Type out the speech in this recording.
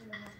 Gracias.